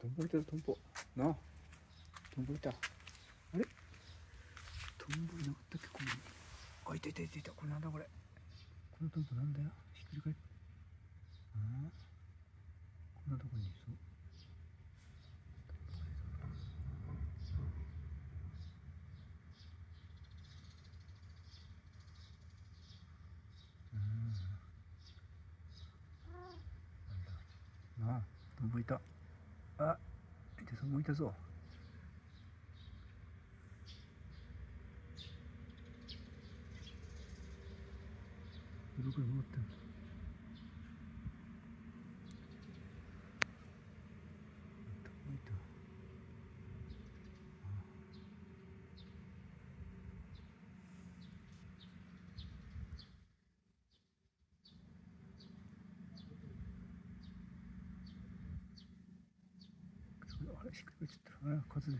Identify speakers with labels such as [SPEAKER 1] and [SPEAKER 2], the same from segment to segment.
[SPEAKER 1] トンボいたトンボなあトンボいたあれトンボいなかったっけこのあいたいたいたいたこれなんだこれこのトンボなんだよひっくり返っあこんなとこにいそうあトンボいたあいてトンボいたぞどこに回ってんのトンボいたあれひっくり返っちったあれ数で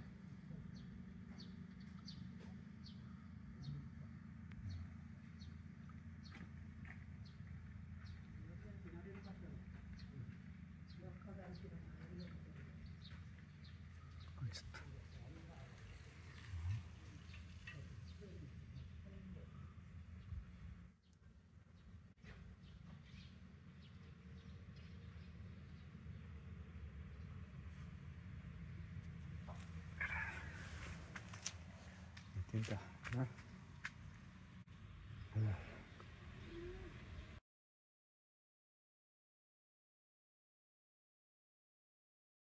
[SPEAKER 1] 真的，你看，哎。